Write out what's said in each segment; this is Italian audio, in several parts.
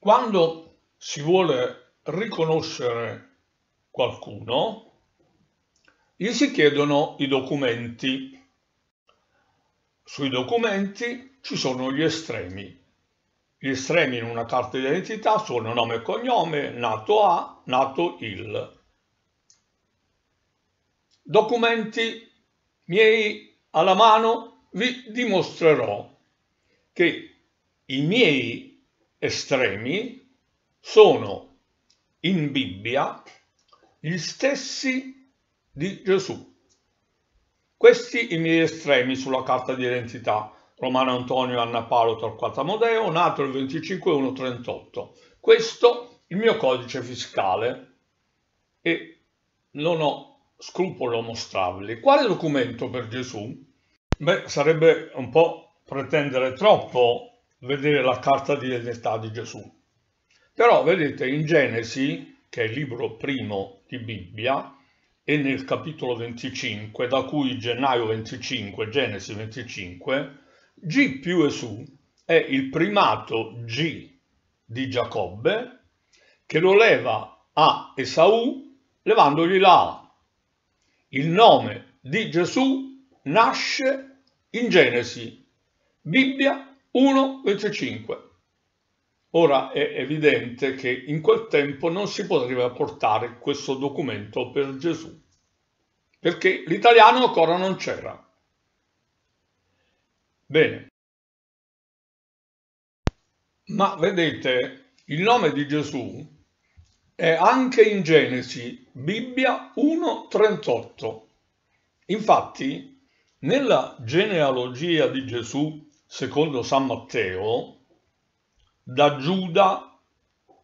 Quando si vuole riconoscere qualcuno, gli si chiedono i documenti. Sui documenti ci sono gli estremi. Gli estremi in una carta di identità sono nome e cognome, nato a, nato il. Documenti miei alla mano vi dimostrerò che i miei estremi sono in Bibbia gli stessi di Gesù. Questi i miei estremi sulla carta di identità. Romano Antonio Anna Paolo Torquato Amodeo, nato il 25 1 38. Questo il mio codice fiscale e non ho scrupolo a mostrarli. Quale documento per Gesù? Beh, sarebbe un po' pretendere troppo vedere la carta di identità di Gesù. Però vedete in Genesi, che è il libro primo di Bibbia, e nel capitolo 25, da cui gennaio 25, Genesi 25, G più Esù è il primato G di Giacobbe che lo leva a Esaù levandogli la A. Il nome di Gesù nasce in Genesi, Bibbia 1,25. Ora è evidente che in quel tempo non si poteva portare questo documento per Gesù, perché l'italiano ancora non c'era. Bene. Ma vedete, il nome di Gesù è anche in Genesi, Bibbia 1,38. Infatti, nella genealogia di Gesù secondo San Matteo, da Giuda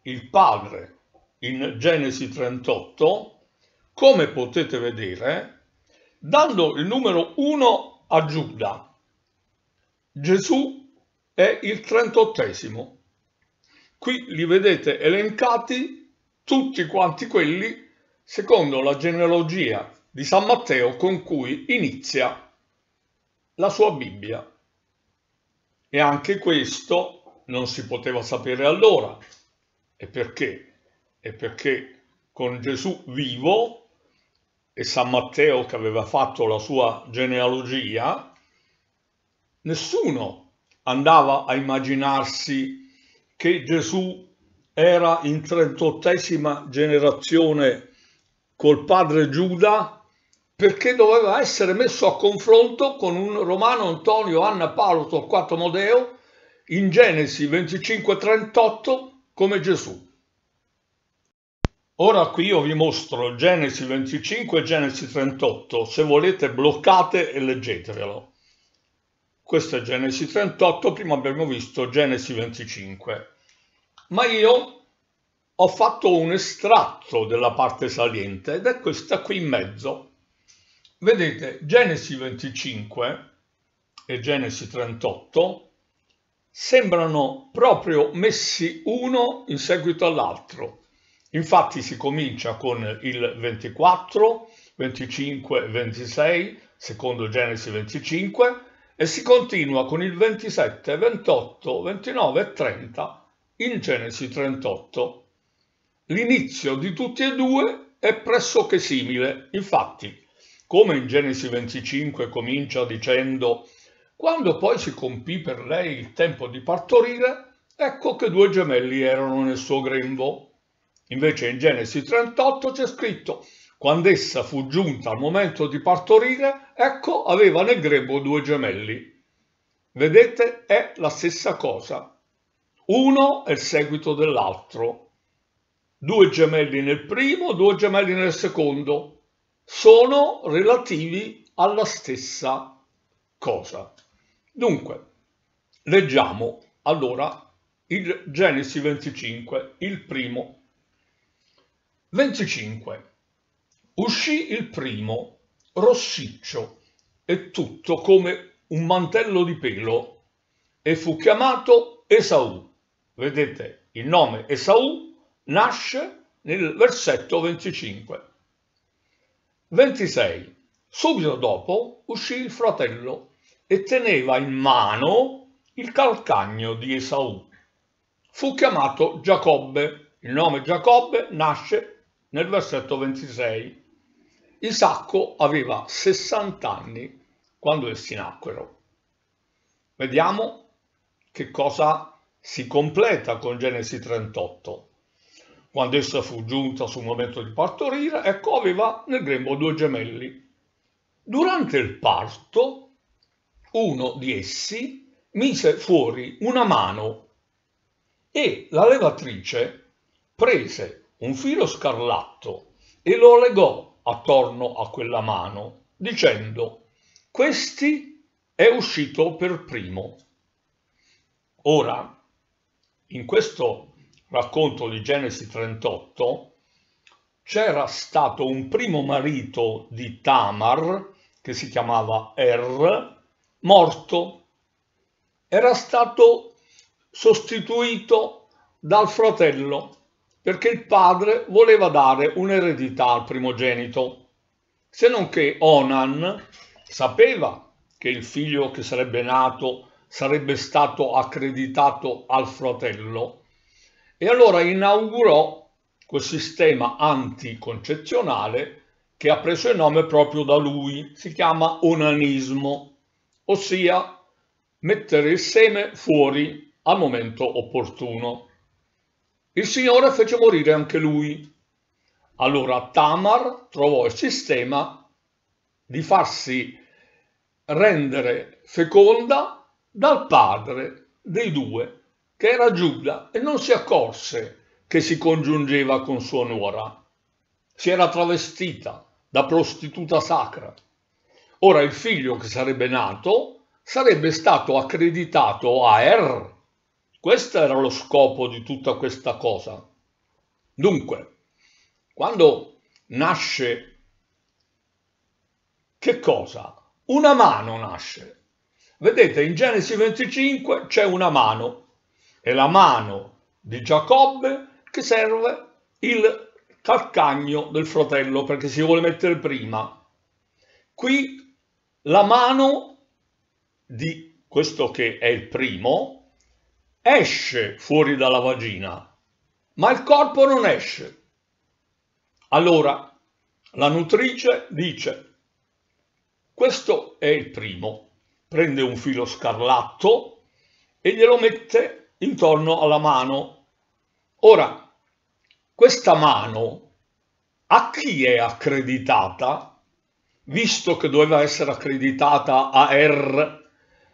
il padre in Genesi 38, come potete vedere, dando il numero 1 a Giuda. Gesù è il trentottesimo. Qui li vedete elencati tutti quanti quelli secondo la genealogia di San Matteo con cui inizia la sua Bibbia. E anche questo non si poteva sapere allora. E perché? E perché con Gesù vivo e San Matteo che aveva fatto la sua genealogia, nessuno andava a immaginarsi che Gesù era in 38esima generazione col padre Giuda perché doveva essere messo a confronto con un Romano Antonio Anna Paolo Torquato Modeo in Genesi 25-38 come Gesù. Ora qui io vi mostro Genesi 25 e Genesi 38, se volete bloccate e leggetevelo. Questo è Genesi 38, prima abbiamo visto Genesi 25. Ma io ho fatto un estratto della parte saliente ed è questa qui in mezzo. Vedete, Genesi 25 e Genesi 38 sembrano proprio messi uno in seguito all'altro. Infatti si comincia con il 24, 25 e 26, secondo Genesi 25, e si continua con il 27, 28, 29 e 30 in Genesi 38. L'inizio di tutti e due è pressoché simile, infatti come in Genesi 25 comincia dicendo quando poi si compì per lei il tempo di partorire, ecco che due gemelli erano nel suo grembo. Invece in Genesi 38 c'è scritto quando essa fu giunta al momento di partorire, ecco aveva nel grembo due gemelli. Vedete, è la stessa cosa. Uno è il seguito dell'altro. Due gemelli nel primo, due gemelli nel secondo sono relativi alla stessa cosa. Dunque, leggiamo allora il Genesi 25, il primo. 25. Uscì il primo, rossiccio e tutto come un mantello di pelo, e fu chiamato Esaù. Vedete, il nome Esaù nasce nel versetto 25. 26. Subito dopo uscì il fratello e teneva in mano il calcagno di Esaù. fu chiamato Giacobbe. Il nome Giacobbe nasce nel versetto 26. Isacco aveva 60 anni quando essi nacquero. Vediamo che cosa si completa con Genesi 38. Quando essa fu giunta sul momento di partorire, ecco aveva nel grembo due gemelli. Durante il parto, uno di essi mise fuori una mano e la levatrice prese un filo scarlatto e lo legò attorno a quella mano, dicendo, questi è uscito per primo. Ora, in questo racconto di Genesi 38, c'era stato un primo marito di Tamar, che si chiamava Er, morto. Era stato sostituito dal fratello, perché il padre voleva dare un'eredità al primogenito, se non che Onan sapeva che il figlio che sarebbe nato sarebbe stato accreditato al fratello e allora inaugurò quel sistema anticoncezionale che ha preso il nome proprio da lui, si chiama onanismo, ossia mettere il seme fuori al momento opportuno. Il Signore fece morire anche lui. Allora Tamar trovò il sistema di farsi rendere feconda dal padre dei due, che era Giuda, e non si accorse che si congiungeva con sua nuora. Si era travestita da prostituta sacra. Ora il figlio che sarebbe nato sarebbe stato accreditato a Er. Questo era lo scopo di tutta questa cosa. Dunque, quando nasce che cosa? una mano nasce. Vedete, in Genesi 25 c'è una mano, è la mano di Giacobbe che serve il calcagno del fratello perché si vuole mettere prima. Qui la mano di questo che è il primo esce fuori dalla vagina, ma il corpo non esce. Allora la nutrice dice questo è il primo. Prende un filo scarlatto e glielo mette intorno alla mano. Ora, questa mano a chi è accreditata? Visto che doveva essere accreditata a R,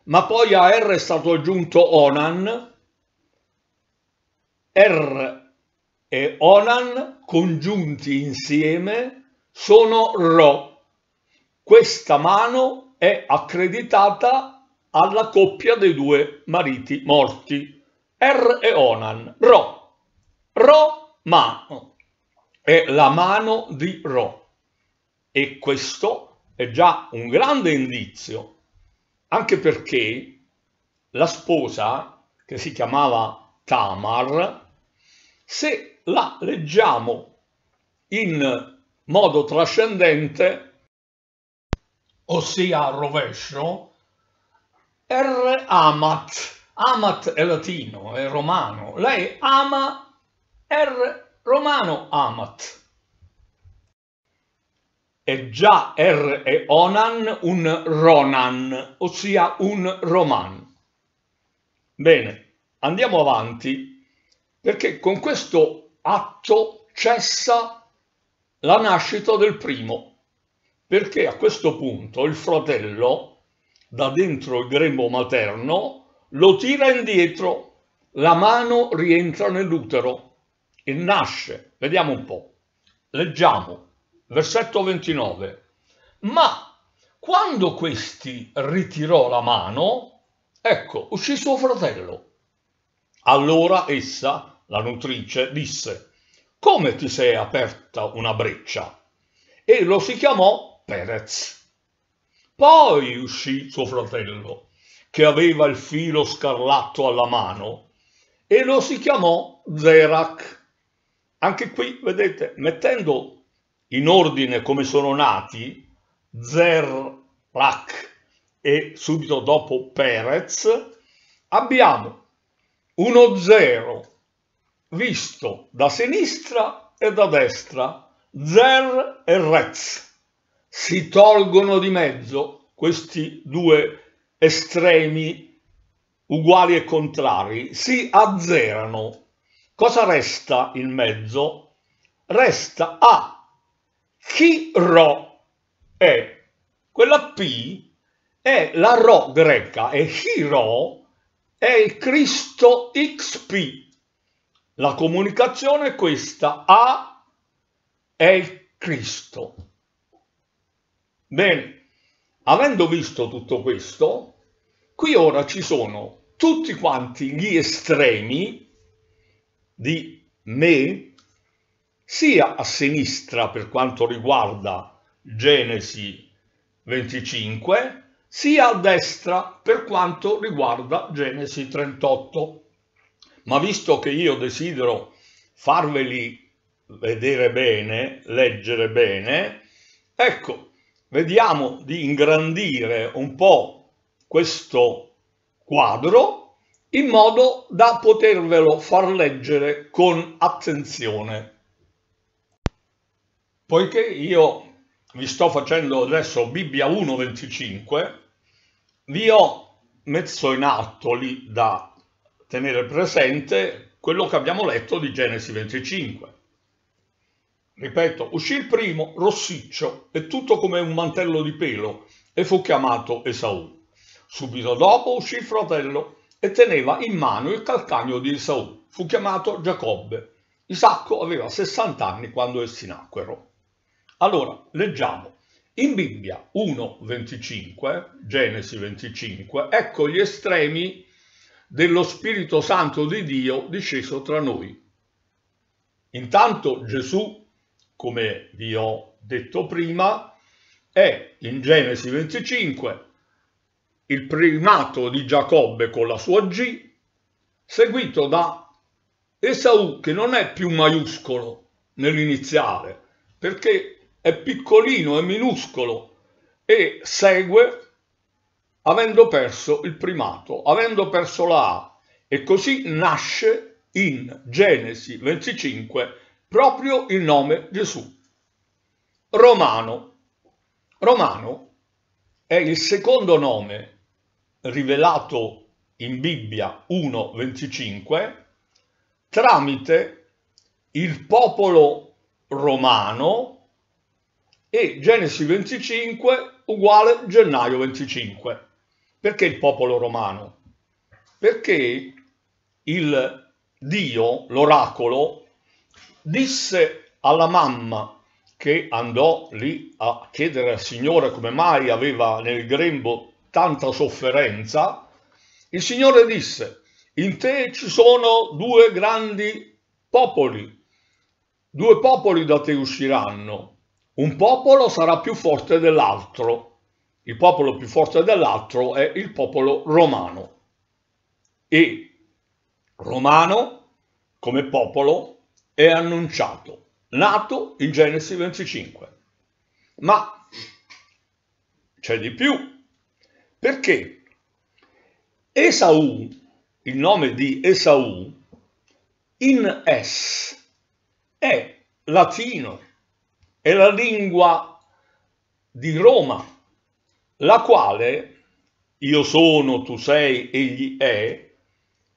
ma poi a R è stato aggiunto Onan, R e Onan congiunti insieme sono Ro questa mano è accreditata alla coppia dei due mariti morti, Er e Onan, Ro. Ro mano è la mano di Ro. E questo è già un grande indizio, anche perché la sposa, che si chiamava Tamar, se la leggiamo in modo trascendente, ossia al rovescio, R amat, amat è latino, è romano, lei ama R romano amat. È già R e Onan un Ronan, ossia un Roman. Bene, andiamo avanti perché con questo atto cessa la nascita del primo perché a questo punto il fratello, da dentro il grembo materno, lo tira indietro, la mano rientra nell'utero e nasce. Vediamo un po'. Leggiamo, versetto 29. Ma quando questi ritirò la mano, ecco, uscì suo fratello. Allora essa, la nutrice, disse, come ti sei aperta una breccia? E lo si chiamò Perez. Poi uscì suo fratello, che aveva il filo scarlatto alla mano, e lo si chiamò Zerac. Anche qui, vedete, mettendo in ordine come sono nati, Zerac e subito dopo Perez, abbiamo uno zero visto da sinistra e da destra, Zer e Rez. Si tolgono di mezzo questi due estremi uguali e contrari, si azzerano. Cosa resta in mezzo? Resta A, chi ro è. Quella P è la ro greca e chi ro è il Cristo XP la comunicazione è questa, A è il Cristo. Bene, avendo visto tutto questo, qui ora ci sono tutti quanti gli estremi di me, sia a sinistra per quanto riguarda Genesi 25, sia a destra per quanto riguarda Genesi 38 ma visto che io desidero farveli vedere bene, leggere bene, ecco, vediamo di ingrandire un po' questo quadro in modo da potervelo far leggere con attenzione. Poiché io vi sto facendo adesso Bibbia 1.25, vi ho messo in atto lì da tenere presente quello che abbiamo letto di Genesi 25. Ripeto, uscì il primo, rossiccio e tutto come un mantello di pelo, e fu chiamato Esaù. Subito dopo uscì il fratello e teneva in mano il calcagno di Esaù. Fu chiamato Giacobbe. Isacco aveva 60 anni quando essi nacquero. Allora, leggiamo. In Bibbia 1.25, Genesi 25, ecco gli estremi dello Spirito Santo di Dio disceso tra noi. Intanto Gesù, come vi ho detto prima, è in Genesi 25 il primato di Giacobbe con la sua G, seguito da Esaù che non è più maiuscolo nell'iniziale, perché è piccolino, è minuscolo e segue avendo perso il primato, avendo perso la A, e così nasce in Genesi 25 proprio il nome Gesù. Romano. Romano è il secondo nome rivelato in Bibbia 1.25 tramite il popolo romano e Genesi 25 uguale gennaio 25. Perché il popolo romano? Perché il Dio, l'oracolo, disse alla mamma che andò lì a chiedere al Signore come mai aveva nel grembo tanta sofferenza, il Signore disse, in te ci sono due grandi popoli, due popoli da te usciranno, un popolo sarà più forte dell'altro il popolo più forte dell'altro è il popolo romano. E romano, come popolo, è annunciato, nato in Genesi 25. Ma c'è di più, perché Esaù, il nome di Esaù, in es, è latino, è la lingua di Roma, la quale io sono, tu sei, egli è,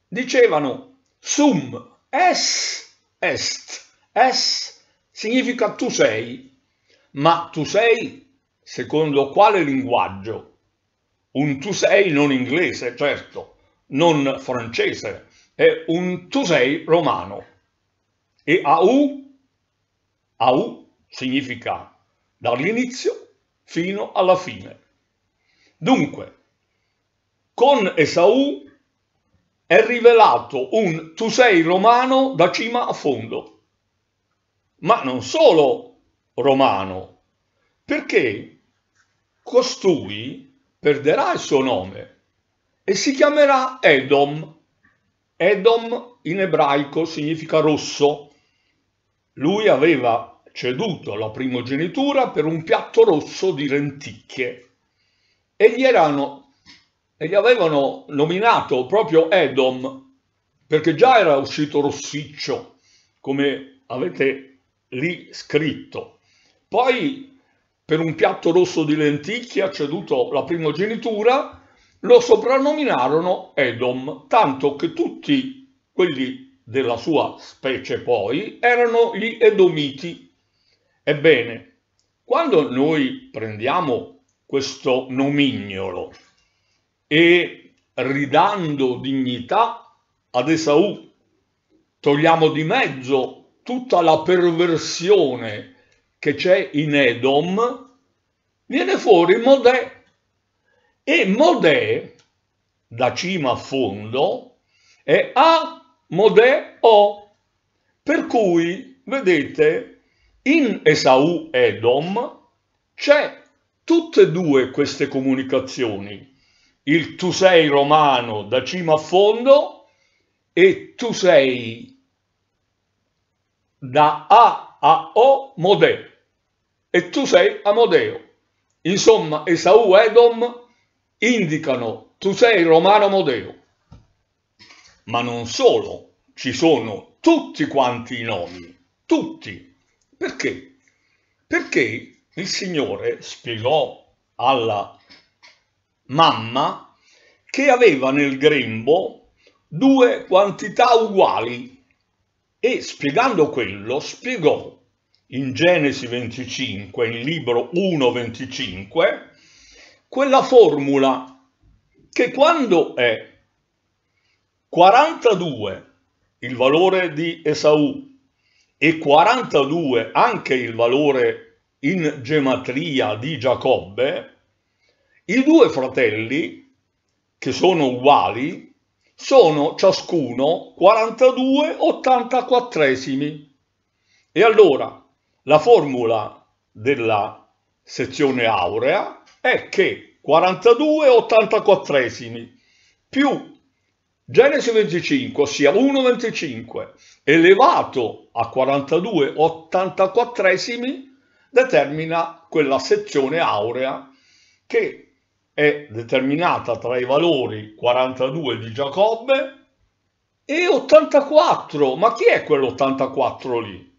dicevano sum, es, est, es significa tu sei, ma tu sei secondo quale linguaggio? Un tu sei non inglese, certo, non francese, è un tu sei romano. E au, au significa dall'inizio fino alla fine. Dunque, con Esaù è rivelato un tu sei romano da cima a fondo, ma non solo romano, perché costui perderà il suo nome e si chiamerà Edom. Edom in ebraico significa rosso. Lui aveva ceduto la primogenitura per un piatto rosso di lenticchie e gli, erano, e gli avevano nominato proprio Edom perché già era uscito rossiccio, come avete lì scritto. Poi per un piatto rosso di lenticchie ha ceduto la primogenitura, lo soprannominarono Edom, tanto che tutti quelli della sua specie poi erano gli Edomiti. Ebbene, quando noi prendiamo questo nomignolo e ridando dignità ad Esaù, togliamo di mezzo tutta la perversione che c'è in Edom, viene fuori Modè. E Modè, da cima a fondo, è A, Modè, O. Per cui, vedete, in Esaù Edom c'è tutte e due queste comunicazioni, il tu sei romano da cima a fondo e tu sei da A a O Modè e tu sei Amodeo. Insomma, Esaù Edom indicano tu sei romano Modeo. Ma non solo, ci sono tutti quanti i nomi, tutti perché? Perché il Signore spiegò alla mamma che aveva nel grembo due quantità uguali e spiegando quello spiegò in Genesi 25, in libro 1.25, quella formula che quando è 42 il valore di Esaù e 42 anche il valore in gematria di Giacobbe, i due fratelli, che sono uguali, sono ciascuno 42 84esimi. E allora la formula della sezione aurea è che 42 84esimi più Genesi 25, ossia 1,25, elevato a 42 84 determina quella sezione aurea che è determinata tra i valori 42 di Giacobbe e 84. Ma chi è quell'84 lì?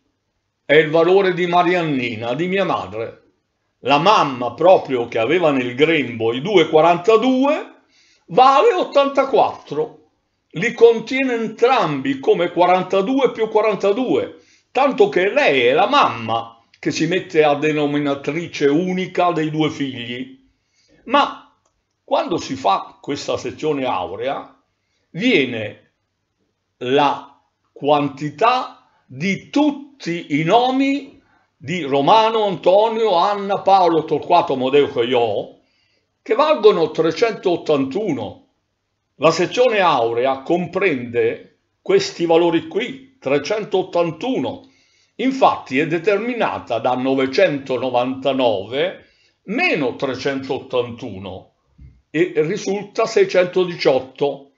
È il valore di Mariannina, di mia madre. La mamma proprio che aveva nel grembo i 2,42 vale 84 li contiene entrambi come 42 più 42, tanto che lei è la mamma che si mette a denominatrice unica dei due figli. Ma quando si fa questa sezione aurea, viene la quantità di tutti i nomi di Romano, Antonio, Anna, Paolo, Torquato, Modeo e Io, che valgono 381 la sezione aurea comprende questi valori qui, 381. Infatti è determinata da 999 meno 381 e risulta 618.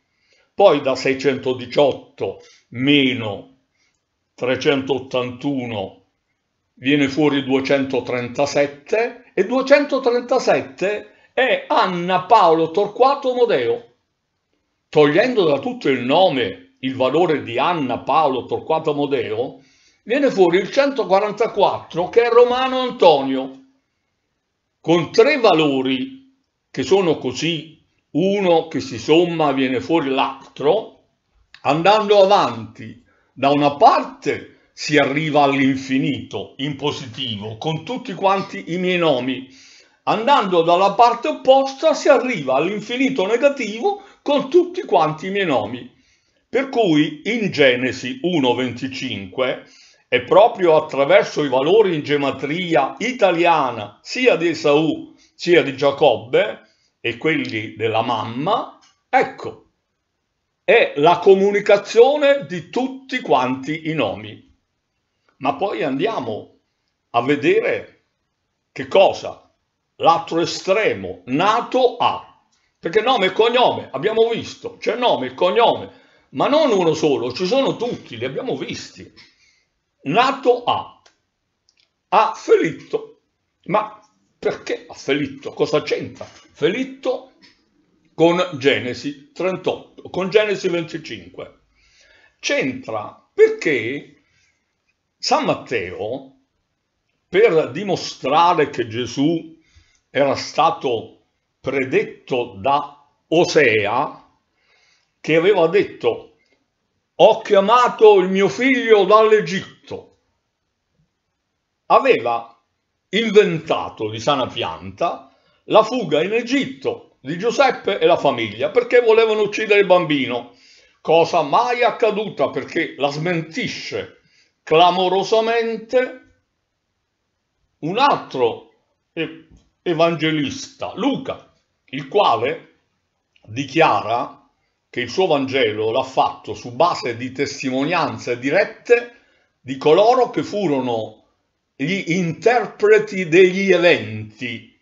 Poi da 618 meno 381 viene fuori 237 e 237 è Anna Paolo Torquato Modeo. Togliendo da tutto il nome il valore di Anna, Paolo, Torquato Amodeo, viene fuori il 144 che è Romano Antonio, con tre valori che sono così, uno che si somma viene fuori l'altro, andando avanti da una parte si arriva all'infinito in positivo con tutti quanti i miei nomi, andando dalla parte opposta si arriva all'infinito negativo con tutti quanti i miei nomi. Per cui in Genesi 1.25 è proprio attraverso i valori in gematria italiana sia di Esaù sia di Giacobbe e quelli della mamma, ecco, è la comunicazione di tutti quanti i nomi. Ma poi andiamo a vedere che cosa l'altro estremo, nato a. Perché nome e cognome, abbiamo visto, c'è nome e cognome, ma non uno solo, ci sono tutti, li abbiamo visti. Nato a, a Felitto. Ma perché a Felitto? Cosa c'entra? Felitto con Genesi 38, con Genesi 25. C'entra perché San Matteo, per dimostrare che Gesù era stato predetto da Osea, che aveva detto ho chiamato il mio figlio dall'Egitto, aveva inventato di sana pianta la fuga in Egitto di Giuseppe e la famiglia perché volevano uccidere il bambino, cosa mai accaduta perché la smentisce clamorosamente un altro evangelista, Luca, il quale dichiara che il suo Vangelo l'ha fatto su base di testimonianze dirette di coloro che furono gli interpreti degli eventi.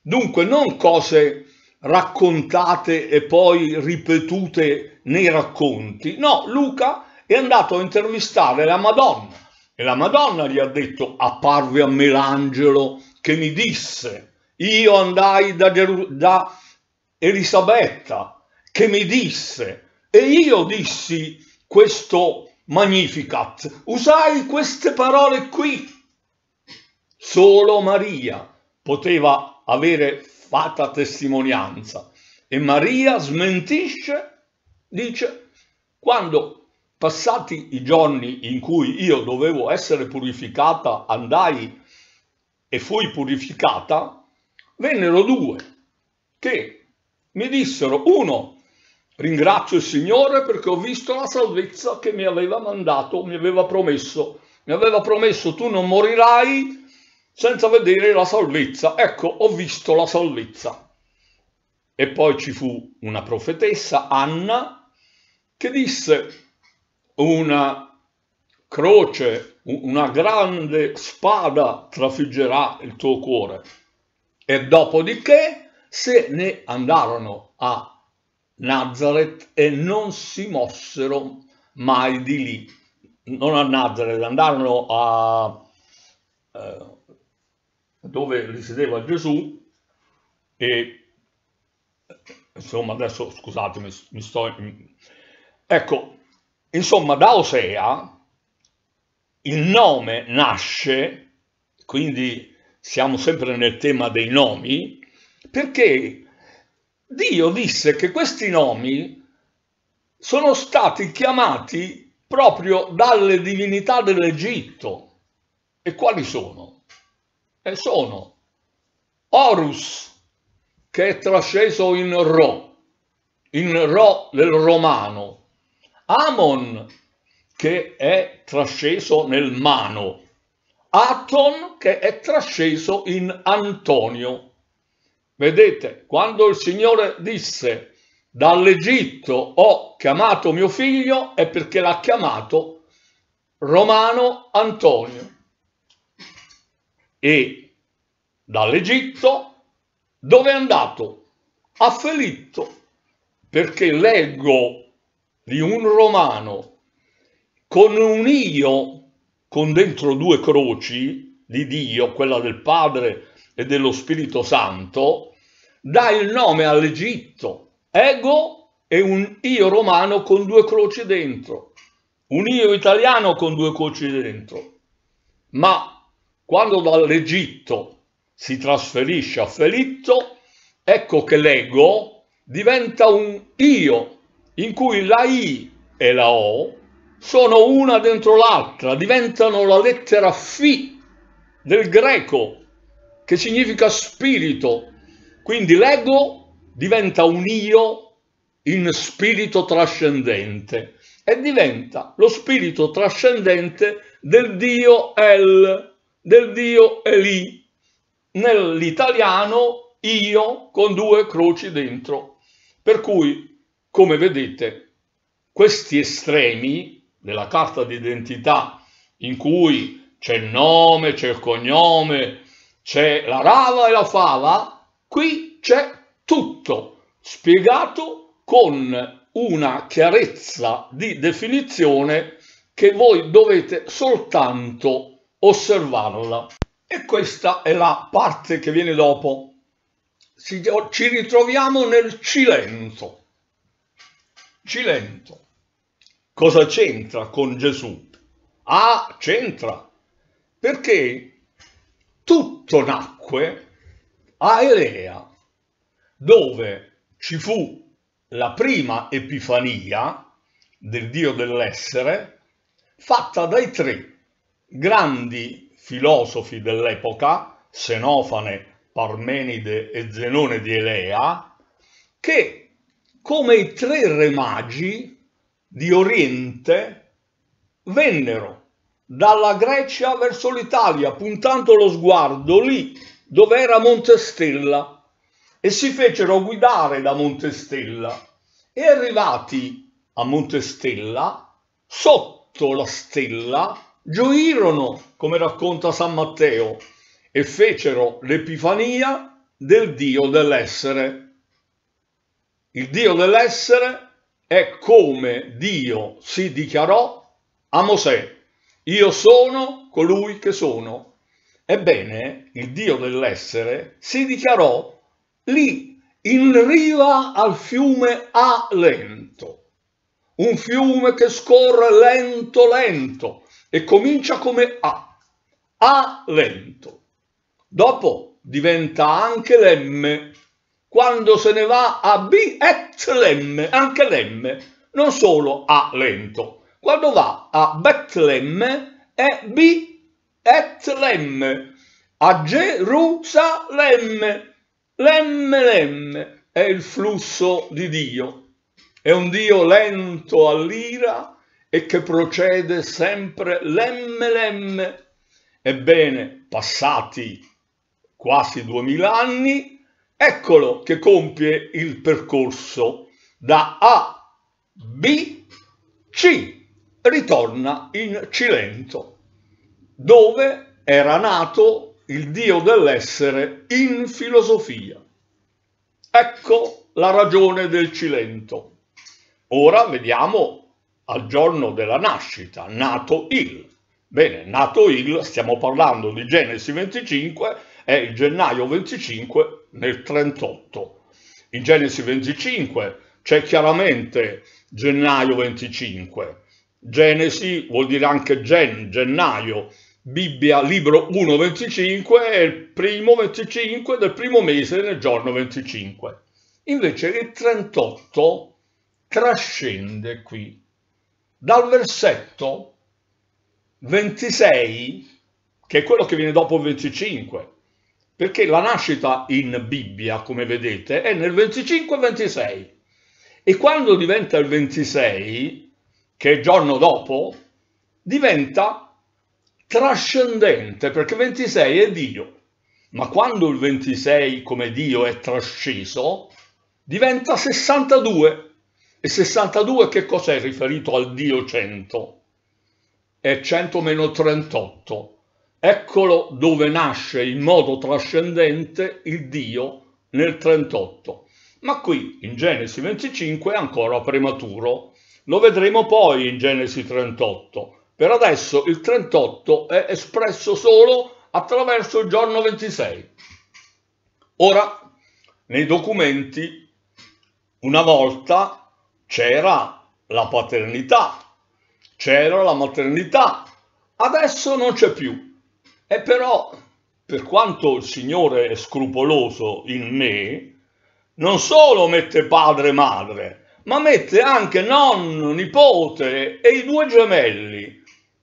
Dunque non cose raccontate e poi ripetute nei racconti. No, Luca è andato a intervistare la Madonna e la Madonna gli ha detto apparve a me l'angelo che mi disse io andai da, Geru- da Elisabetta che mi disse e io dissi questo Magnificat, usai queste parole qui. Solo Maria poteva avere fatta testimonianza e Maria smentisce, dice, quando passati i giorni in cui io dovevo essere purificata, andai e fui purificata, vennero due che mi dissero, uno, Ringrazio il Signore perché ho visto la salvezza che mi aveva mandato, mi aveva promesso. Mi aveva promesso tu non morirai senza vedere la salvezza. Ecco, ho visto la salvezza. E poi ci fu una profetessa, Anna, che disse una croce, una grande spada trafiggerà il tuo cuore. E dopodiché se ne andarono a Nazareth e non si mossero mai di lì. Non a Nazareth, andarono a eh, dove risiedeva Gesù e insomma adesso scusatemi mi sto ecco insomma da Osea il nome nasce quindi siamo sempre nel tema dei nomi perché Dio disse che questi nomi sono stati chiamati proprio dalle divinità dell'Egitto. E quali sono? E sono Horus, che è trasceso in Ro, in Ro del romano, Amon, che è trasceso nel Mano, Aton, che è trasceso in Antonio, Vedete, quando il Signore disse dall'Egitto ho chiamato mio figlio è perché l'ha chiamato Romano Antonio. E dall'Egitto dove è andato? A Felitto, perché leggo di un romano con un io con dentro due croci di Dio, quella del Padre e dello Spirito Santo, dà il nome all'Egitto, ego e un io romano con due croci dentro, un io italiano con due croci dentro. Ma quando dall'Egitto si trasferisce a Felitto, ecco che l'ego diventa un io in cui la I e la O sono una dentro l'altra, diventano la lettera Φ del greco, che significa spirito, quindi l'ego diventa un io in spirito trascendente e diventa lo spirito trascendente del Dio El, del Dio Eli. Nell'italiano io con due croci dentro. Per cui, come vedete, questi estremi della carta d'identità in cui c'è il nome, c'è il cognome, c'è la rava e la fava, Qui c'è tutto spiegato con una chiarezza di definizione che voi dovete soltanto osservarla. E questa è la parte che viene dopo. Ci ritroviamo nel Cilento. Cilento. cosa c'entra con Gesù? Ah, c'entra, perché tutto nacque a Elea, dove ci fu la prima epifania del Dio dell'essere, fatta dai tre grandi filosofi dell'epoca, Senofane, Parmenide e Zenone di Elea, che come i tre re magi di Oriente vennero dalla Grecia verso l'Italia, puntando lo sguardo lì dove era Montestella e si fecero guidare da Montestella. E arrivati a Montestella, sotto la stella, gioirono, come racconta San Matteo, e fecero l'epifania del Dio dell'essere. Il Dio dell'essere è come Dio si dichiarò a Mosè. Io sono colui che sono. Ebbene, il Dio dell'essere si dichiarò lì in riva al fiume Alento, un fiume che scorre lento lento e comincia come A, A lento. Dopo diventa anche l'M, quando se ne va a B et l'M, anche l'M, non solo A lento. Quando va a Betlemme è B et l'M, a Gerusalemme, l'M l'M è il flusso di Dio. È un Dio lento all'ira e che procede sempre l'M l'M. Ebbene, passati quasi duemila anni, eccolo che compie il percorso da A, B, C, ritorna in Cilento, dove era nato il Dio dell'essere in filosofia. Ecco la ragione del Cilento. Ora vediamo al giorno della nascita, nato il. Bene, nato il, stiamo parlando di Genesi 25, è il gennaio 25 nel 38. In Genesi 25 c'è chiaramente gennaio 25. Genesi vuol dire anche gen, gennaio. Bibbia, libro 1, 25 è il primo 25 del primo mese nel giorno 25. Invece il 38 trascende qui. Dal versetto 26, che è quello che viene dopo il 25, perché la nascita in Bibbia, come vedete, è nel 25-26 e quando diventa il 26, che è il giorno dopo, diventa trascendente, perché 26 è Dio, ma quando il 26 come Dio è trasceso, diventa 62. E 62 che cos'è riferito al Dio 100? È 100 meno 38 Eccolo dove nasce in modo trascendente il Dio nel 38. Ma qui in Genesi 25 è ancora prematuro. Lo vedremo poi in Genesi 38. Per adesso il 38 è espresso solo attraverso il giorno 26. Ora, nei documenti, una volta c'era la paternità, c'era la maternità, adesso non c'è più. E però, per quanto il Signore è scrupoloso in me, non solo mette padre e madre, ma mette anche nonno, nipote e i due gemelli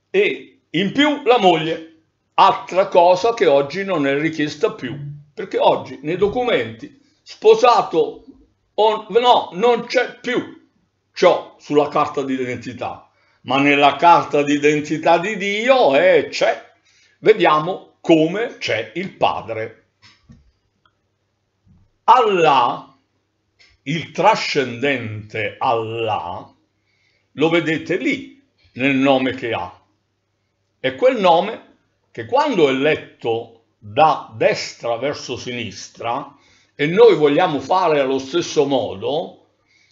e in più la moglie, altra cosa che oggi non è richiesta più, perché oggi nei documenti sposato o no, non c'è più ciò sulla carta d'identità, ma nella carta d'identità di Dio eh, c'è vediamo come c'è il Padre. Allah, il trascendente Allah, lo vedete lì nel nome che ha. È quel nome che quando è letto da destra verso sinistra e noi vogliamo fare allo stesso modo,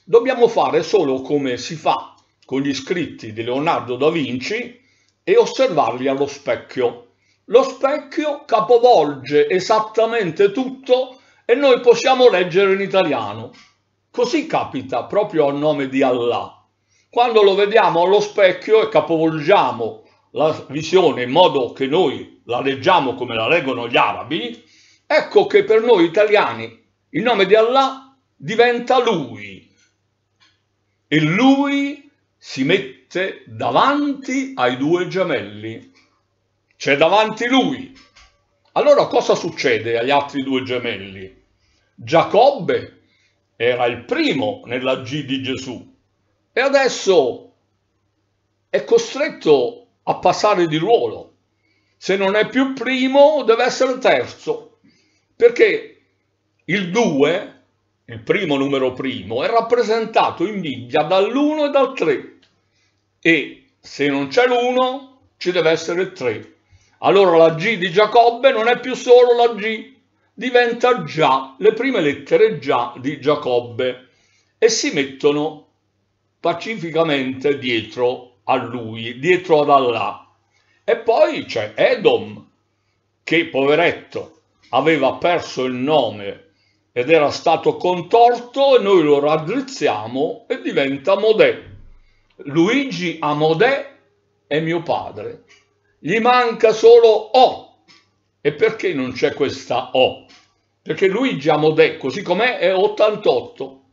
dobbiamo fare solo come si fa con gli scritti di Leonardo da Vinci e osservarli allo specchio. Lo specchio capovolge esattamente tutto e noi possiamo leggere in italiano. Così capita proprio a nome di Allah. Quando lo vediamo allo specchio e capovolgiamo la visione in modo che noi la leggiamo come la leggono gli arabi, ecco che per noi italiani il nome di Allah diventa Lui. E Lui si mette davanti ai due gemelli. C'è davanti Lui. Allora cosa succede agli altri due gemelli? Giacobbe era il primo nella G di Gesù e adesso è costretto a passare di ruolo. Se non è più primo deve essere terzo, perché il 2, il primo numero primo, è rappresentato in Bibbia dall'1 e dal 3 e se non c'è l'1 ci deve essere il 3. Allora la G di Giacobbe non è più solo la G, diventa già le prime lettere già di Giacobbe e si mettono pacificamente dietro a lui, dietro ad Allah. E poi c'è Edom, che poveretto aveva perso il nome ed era stato contorto e noi lo raddrizziamo e diventa Modè. Luigi Amodè è mio padre. Gli manca solo O. E perché non c'è questa O? Perché Luigi Amodè, così com'è, è 88.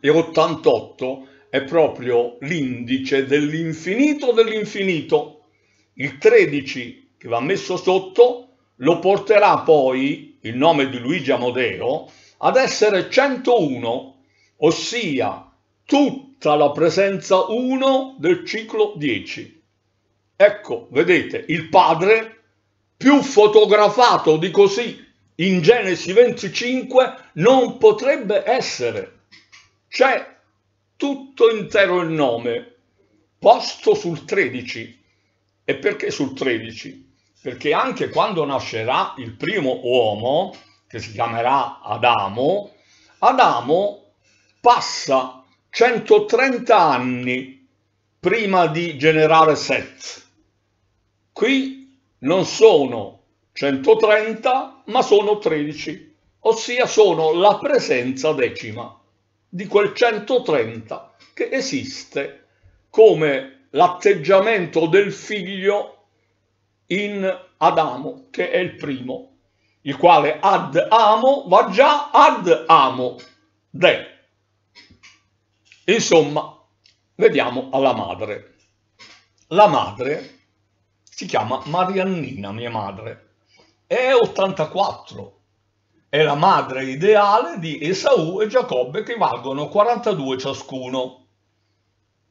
E 88 è proprio l'indice dell'infinito dell'infinito. Il 13 che va messo sotto lo porterà poi, il nome di Luigi Amodeo, ad essere 101, ossia tutta la presenza 1 del ciclo 10. Ecco, vedete, il padre più fotografato di così in Genesi 25 non potrebbe essere. C'è tutto intero il nome posto sul 13. E perché sul 13? Perché anche quando nascerà il primo uomo, che si chiamerà Adamo, Adamo passa 130 anni prima di generare Set. Qui non sono 130, ma sono 13, ossia sono la presenza decima di quel 130 che esiste come l'atteggiamento del figlio in Adamo, che è il primo, il quale ad amo va già ad amo de. Insomma, vediamo alla madre. La madre si chiama Mariannina, mia madre, è 84 è la madre ideale di Esaù e Giacobbe che valgono 42 ciascuno.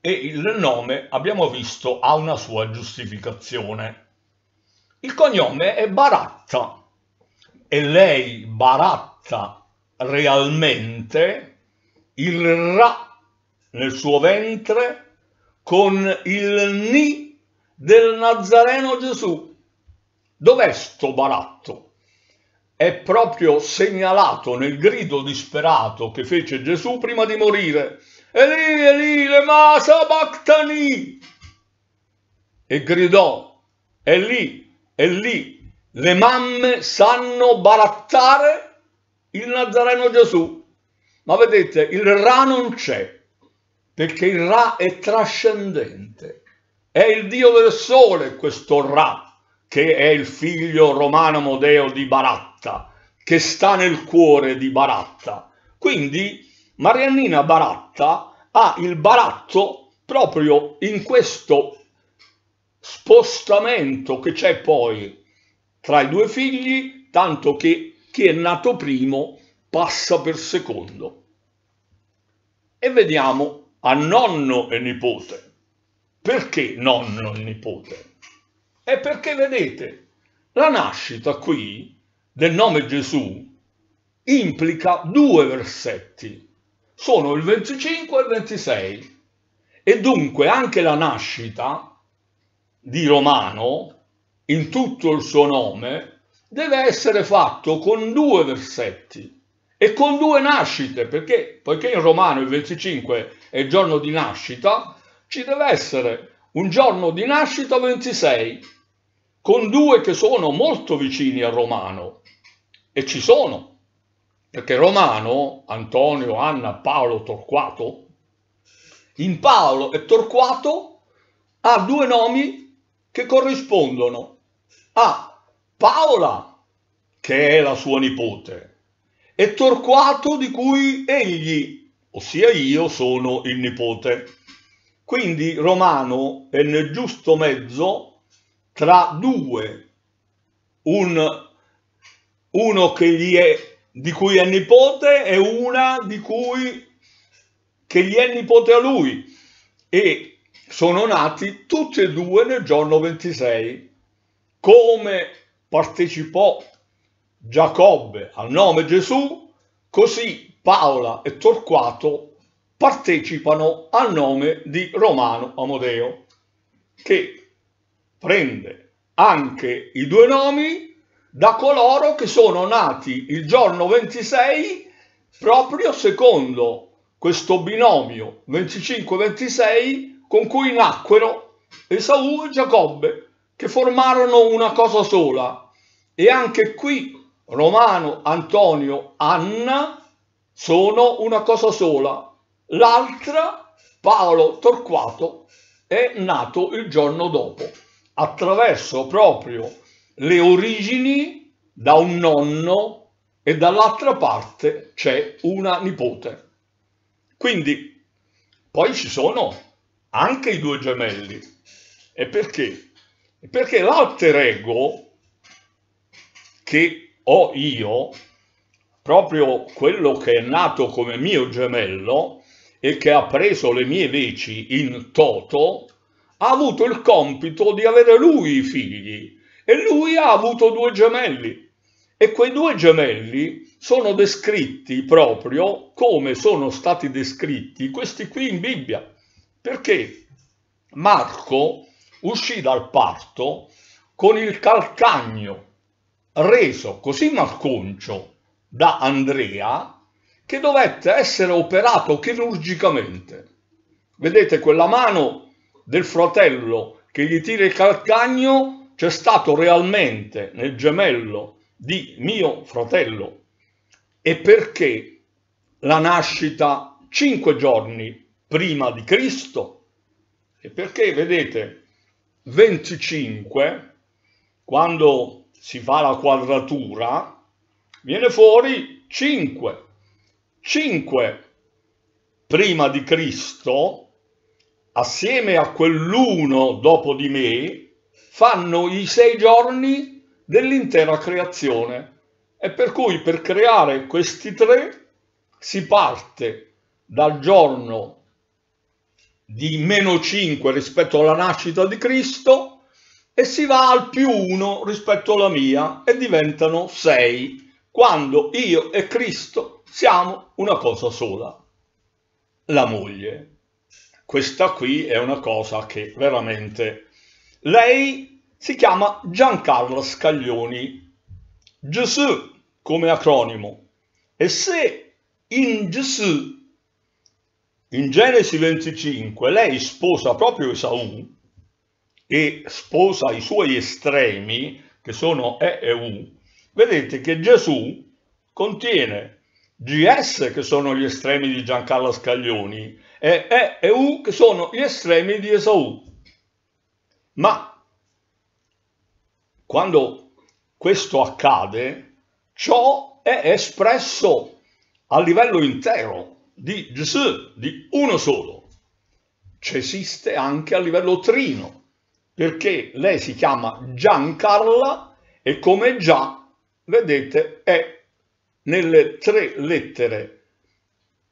E il nome, abbiamo visto, ha una sua giustificazione. Il cognome è Baratta e lei baratta realmente il Ra nel suo ventre con il Ni del Nazareno Gesù. Dov'è sto baratto? è proprio segnalato nel grido disperato che fece Gesù prima di morire. Eli, Eli, lema sabachthani! E gridò, è lì, è lì, le mamme sanno barattare il Nazareno Gesù. Ma vedete, il Ra non c'è, perché il Ra è trascendente. È il Dio del Sole questo Ra, che è il figlio romano Modeo di Baratta, che sta nel cuore di Baratta. Quindi Mariannina Baratta ha il baratto proprio in questo spostamento che c'è poi tra i due figli, tanto che chi è nato primo passa per secondo. E vediamo a nonno e nipote. Perché nonno e nipote? È perché vedete, la nascita qui del nome Gesù implica due versetti, sono il 25 e il 26 e dunque anche la nascita di Romano in tutto il suo nome deve essere fatto con due versetti e con due nascite perché poiché in Romano il 25 è il giorno di nascita ci deve essere un giorno di nascita 26 con due che sono molto vicini a Romano. E ci sono, perché Romano, Antonio, Anna, Paolo Torquato, in Paolo e Torquato ha due nomi che corrispondono a Paola, che è la sua nipote, e Torquato di cui egli, ossia io, sono il nipote. Quindi Romano è nel giusto mezzo tra due, un, uno che gli è, di cui è nipote e una di cui che gli è nipote a lui e sono nati tutti e due nel giorno 26. Come partecipò Giacobbe al nome Gesù, così Paola e Torquato partecipano al nome di Romano Amodeo, che prende anche i due nomi da coloro che sono nati il giorno 26 proprio secondo questo binomio 25-26 con cui nacquero Esaù e Giacobbe, che formarono una cosa sola. E anche qui Romano, Antonio, Anna sono una cosa sola. L'altra, Paolo Torquato, è nato il giorno dopo, attraverso proprio le origini da un nonno e dall'altra parte c'è una nipote. Quindi poi ci sono anche i due gemelli. E perché? Perché l'alter ego che ho io, proprio quello che è nato come mio gemello e che ha preso le mie veci in toto, ha avuto il compito di avere lui i figli e lui ha avuto due gemelli. E quei due gemelli sono descritti proprio come sono stati descritti questi qui in Bibbia, perché Marco uscì dal parto con il calcagno reso così malconcio da Andrea che dovette essere operato chirurgicamente. Vedete quella mano del fratello che gli tira il calcagno c'è stato realmente nel gemello di mio fratello e perché la nascita cinque giorni prima di Cristo e perché vedete 25 quando si fa la quadratura viene fuori 5 5 prima di Cristo assieme a quell'uno dopo di me fanno i sei giorni dell'intera creazione. E per cui per creare questi tre si parte dal giorno di meno 5 rispetto alla nascita di Cristo e si va al più 1 rispetto alla mia e diventano 6 quando io e Cristo siamo una cosa sola, la moglie. Questa qui è una cosa che veramente lei si chiama Giancarlo Scaglioni. Gesù come acronimo. E se in Gesù, in Genesi 25, lei sposa proprio Esaù e sposa i suoi estremi, che sono E e U, vedete che Gesù contiene GS, che sono gli estremi di Giancarlo Scaglioni, e E e U, che sono gli estremi di Esaù. Ma quando questo accade, ciò è espresso a livello intero di Gesù, di uno solo. C'esiste anche a livello trino, perché lei si chiama Giancarla e come già, vedete, è nelle tre lettere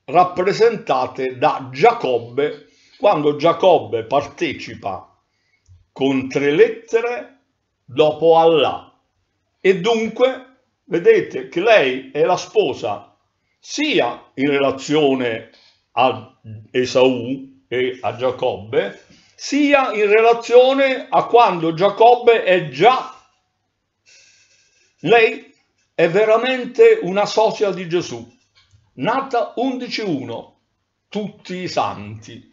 rappresentate da Giacobbe, quando Giacobbe partecipa con tre lettere dopo Allah. E dunque vedete che lei è la sposa sia in relazione a Esaù e a Giacobbe, sia in relazione a quando Giacobbe è già lei è veramente una socia di Gesù, nata 11-1, tutti i santi,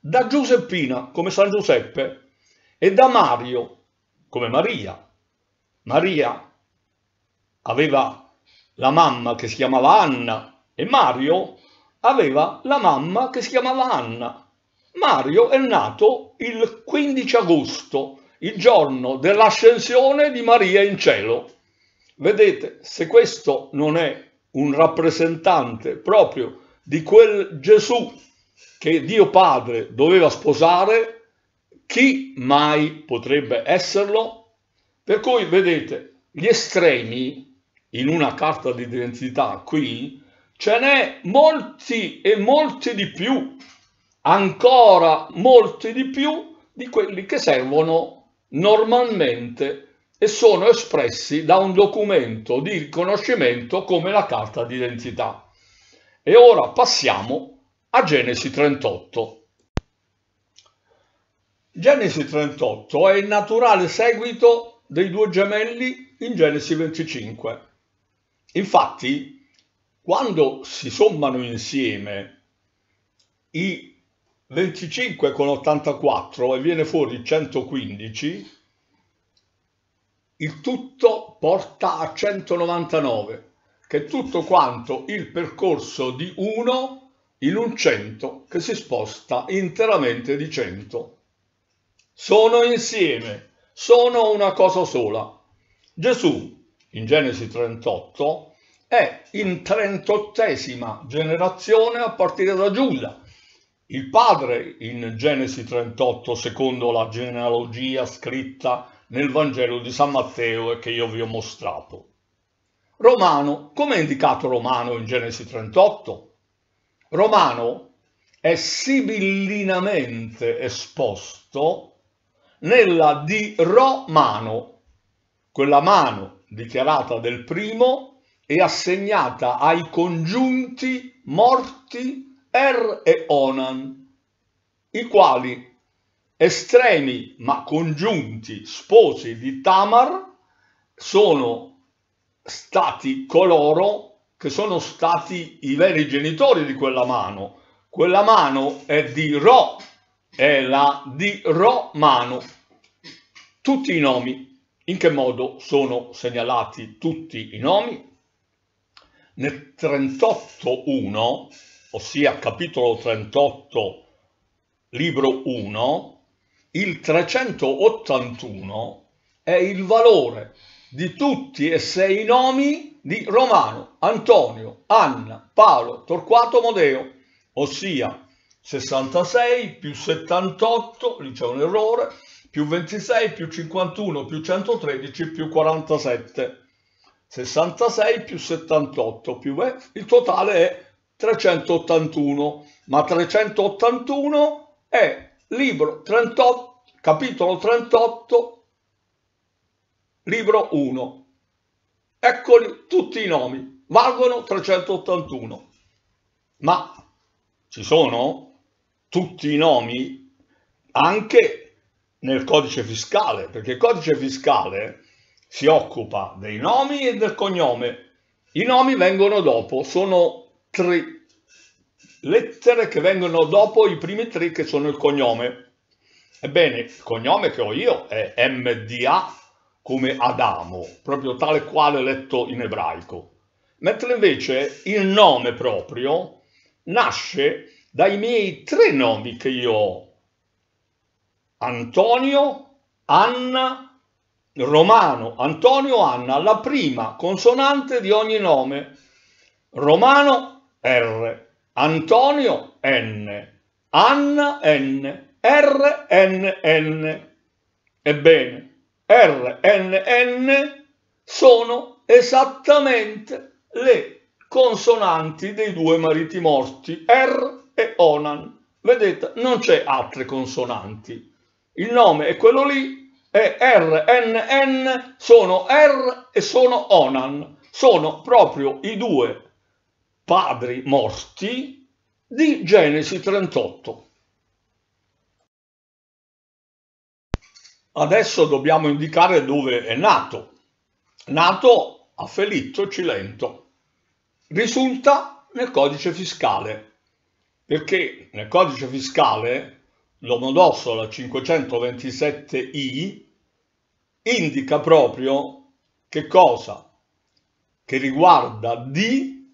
da Giuseppina come San Giuseppe e da Mario come Maria. Maria aveva la mamma che si chiamava Anna e Mario aveva la mamma che si chiamava Anna. Mario è nato il 15 agosto, il giorno dell'ascensione di Maria in cielo. Vedete, se questo non è un rappresentante proprio di quel Gesù che Dio Padre doveva sposare, chi mai potrebbe esserlo? Per cui vedete, gli estremi in una carta di identità qui ce n'è molti e molti di più, ancora molti di più di quelli che servono normalmente e sono espressi da un documento di riconoscimento come la carta d'identità. E ora passiamo a Genesi 38. Genesi 38 è il naturale seguito dei due gemelli in Genesi 25. Infatti, quando si sommano insieme i 25 con 84 e viene fuori 115, il tutto porta a 199, che è tutto quanto il percorso di 1 in un 100 che si sposta interamente di 100. Sono insieme, sono una cosa sola. Gesù, in Genesi 38, è in 38esima generazione a partire da Giuda, il padre in Genesi 38 secondo la genealogia scritta nel Vangelo di San Matteo e che io vi ho mostrato. Romano, come è indicato Romano in Genesi 38? Romano è sibillinamente esposto nella di Romano, quella mano dichiarata del primo e assegnata ai congiunti morti Er e Onan, i quali, estremi ma congiunti sposi di Tamar, sono stati coloro che sono stati i veri genitori di quella mano. Quella mano è di Ro, è la di Romano. Tutti i nomi, in che modo sono segnalati tutti i nomi? Nel 38.1 ossia capitolo 38, libro 1, il 381 è il valore di tutti e sei i nomi di Romano, Antonio, Anna, Paolo, Torquato, Modeo, ossia 66 più 78, lì c'è un errore, più 26 più 51 più 113 più 47. 66 più 78 più eh, il totale è 381, ma 381 è libro 38, capitolo 38, libro 1. Eccoli tutti i nomi, valgono 381. Ma ci sono tutti i nomi anche nel codice fiscale, perché il codice fiscale si occupa dei nomi e del cognome. I nomi vengono dopo, sono tre lettere che vengono dopo i primi tre che sono il cognome. Ebbene, il cognome che ho io è MDA come Adamo, proprio tale quale letto in ebraico. Mentre invece il nome proprio nasce dai miei tre nomi che io ho. Antonio, Anna, Romano, Antonio, Anna, la prima consonante di ogni nome. Romano R, Antonio N, Anna N, R N N. Ebbene, R N N sono esattamente le consonanti dei due mariti morti, R e Onan. Vedete, non c'è altre consonanti. Il nome è quello lì, e R, N, N sono R e sono Onan. Sono proprio i due padri morti di Genesi 38. Adesso dobbiamo indicare dove è nato. Nato a Felitto Cilento. Risulta nel codice fiscale, perché nel codice fiscale l'omodossola 527i indica proprio che cosa? Che riguarda di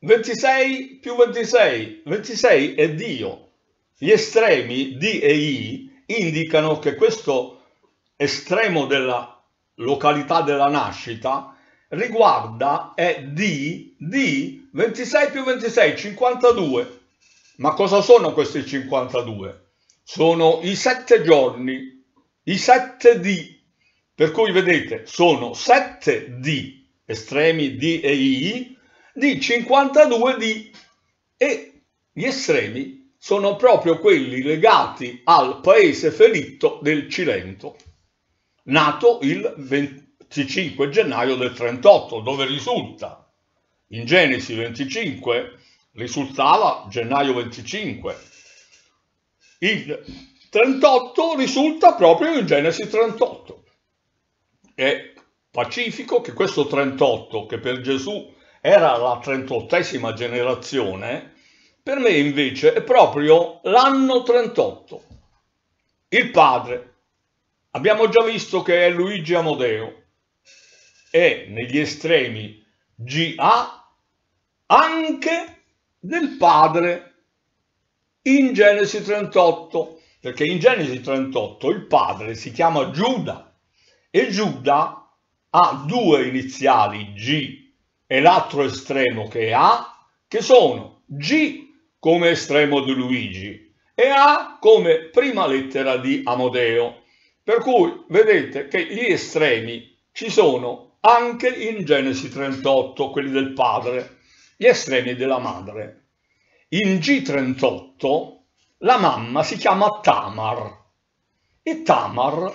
26 più 26, 26 è Dio. Gli estremi D e I indicano che questo estremo della località della nascita riguarda è D, D 26 più 26, 52. Ma cosa sono questi 52? Sono i sette giorni, i sette D, per cui vedete sono 7 D, estremi D e I, di 52 D e gli estremi sono proprio quelli legati al paese felitto del Cilento, nato il 25 gennaio del 38, dove risulta in Genesi 25 risultava gennaio 25. Il 38 risulta proprio in Genesi 38. È pacifico che questo 38, che per Gesù era la 38esima generazione, per me invece è proprio l'anno 38. Il padre, abbiamo già visto che è Luigi Amodeo, è negli estremi GA anche del padre in Genesi 38, perché in Genesi 38 il padre si chiama Giuda e Giuda ha due iniziali G e l'altro estremo che ha, che sono G come estremo di Luigi e A come prima lettera di Amodeo. Per cui vedete che gli estremi ci sono anche in Genesi 38, quelli del padre, gli estremi della madre. In G38 la mamma si chiama Tamar e Tamar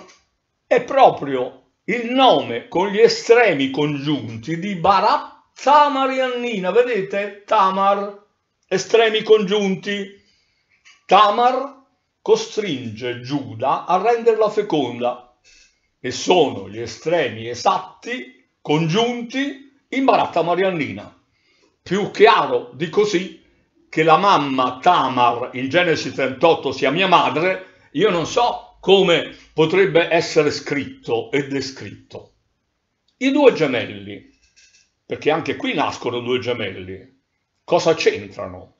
è proprio il nome con gli estremi congiunti di Barat Tamariannina, vedete? Tamar, estremi congiunti. Tamar costringe Giuda a renderla feconda e sono gli estremi esatti congiunti in baratta mariannina. Più chiaro di così che la mamma Tamar in Genesi 38 sia mia madre, io non so come potrebbe essere scritto e descritto. I due gemelli perché anche qui nascono due gemelli. Cosa c'entrano?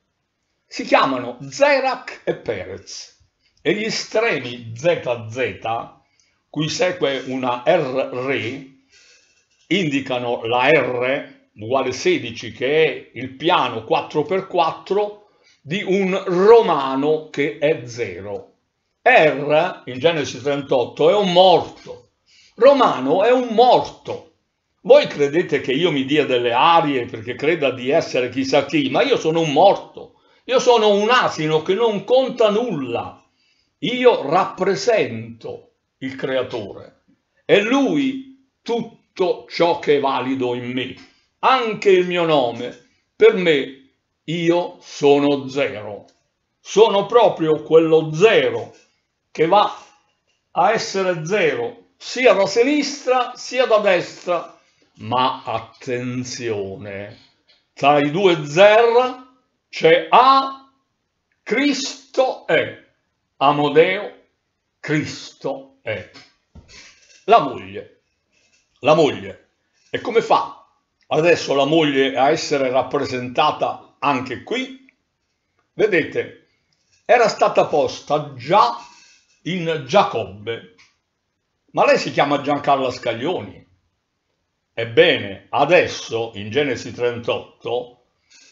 Si chiamano Zerak e Perez e gli estremi ZZ, cui segue una R Re, indicano la R uguale 16 che è il piano 4x4 di un romano che è 0. R in Genesi 38 è un morto, romano è un morto. Voi credete che io mi dia delle arie perché creda di essere chissà chi, ma io sono un morto, io sono un asino che non conta nulla. Io rappresento il creatore. E lui tutto ciò che è valido in me, anche il mio nome. Per me io sono zero. Sono proprio quello zero che va a essere zero sia da sinistra sia da destra ma attenzione, tra i due zer c'è A, Cristo è, Amodeo, Cristo è. La moglie, la moglie. E come fa adesso la moglie a essere rappresentata anche qui? Vedete, era stata posta già in Giacobbe, ma lei si chiama Giancarla Scaglioni Ebbene, adesso in Genesi 38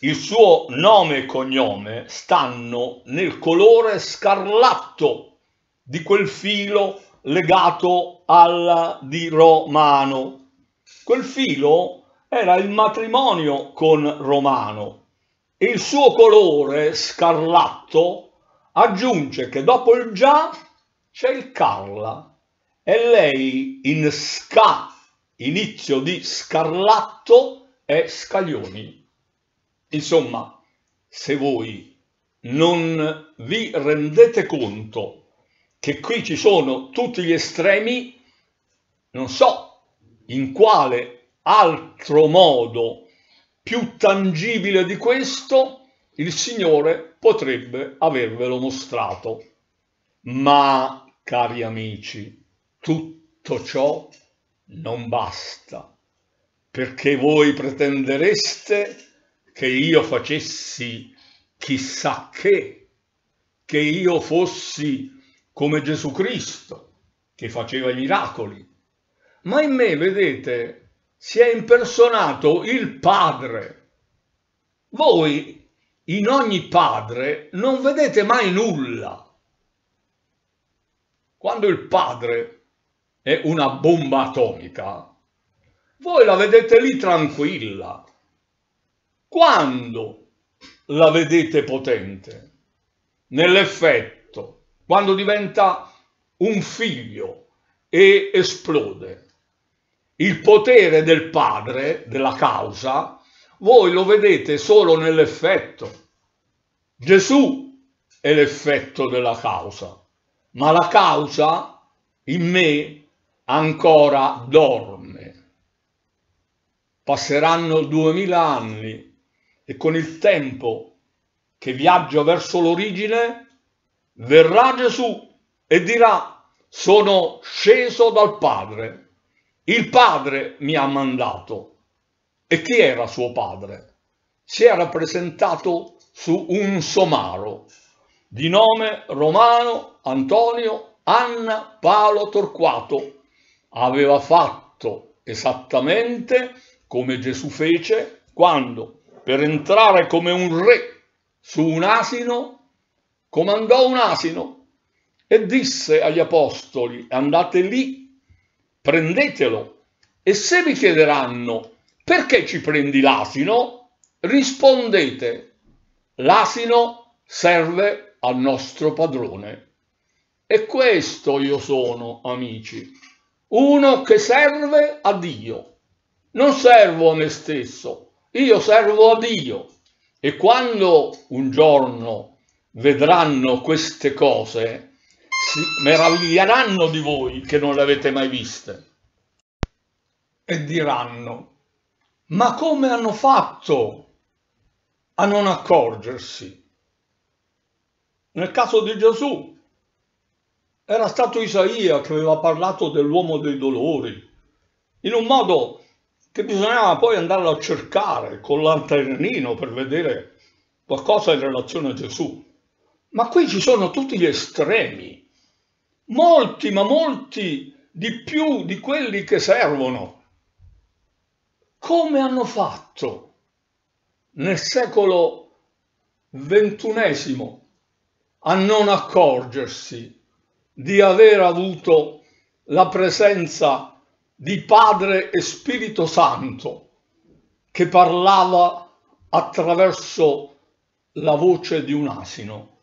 il suo nome e cognome stanno nel colore scarlatto di quel filo legato al di Romano. Quel filo era il matrimonio con Romano il suo colore scarlatto aggiunge che dopo il già c'è il Carla e lei in Sca inizio di scarlatto e scaglioni. Insomma, se voi non vi rendete conto che qui ci sono tutti gli estremi, non so in quale altro modo più tangibile di questo il Signore potrebbe avervelo mostrato. Ma, cari amici, tutto ciò non basta, perché voi pretendereste che io facessi chissà che. che io fossi come Gesù Cristo, che faceva i miracoli, ma in me, vedete, si è impersonato il Padre. Voi in ogni padre non vedete mai nulla. Quando il padre è una bomba atomica, voi la vedete lì tranquilla. Quando la vedete potente? Nell'effetto, quando diventa un figlio e esplode. Il potere del padre, della causa, voi lo vedete solo nell'effetto. Gesù è l'effetto della causa, ma la causa in me ancora dorme. Passeranno duemila anni e con il tempo che viaggia verso l'origine, verrà Gesù e dirà sono sceso dal Padre. Il Padre mi ha mandato. E chi era suo padre? Si era presentato su un somaro di nome Romano Antonio Anna Paolo Torquato. Aveva fatto esattamente come Gesù fece quando, per entrare come un re su un asino, comandò un asino e disse agli apostoli, andate lì, prendetelo, e se vi chiederanno perché ci prendi l'asino? Rispondete, l'asino serve al nostro padrone. E questo io sono, amici, uno che serve a Dio. Non servo a me stesso, io servo a Dio. E quando un giorno vedranno queste cose, si meraviglieranno di voi che non le avete mai viste. E diranno, ma come hanno fatto a non accorgersi? Nel caso di Gesù era stato Isaia che aveva parlato dell'uomo dei dolori, in un modo che bisognava poi andarlo a cercare con lanternino per vedere qualcosa in relazione a Gesù. Ma qui ci sono tutti gli estremi, molti, ma molti di più di quelli che servono come hanno fatto nel secolo ventunesimo a non accorgersi di aver avuto la presenza di Padre e Spirito Santo che parlava attraverso la voce di un asino.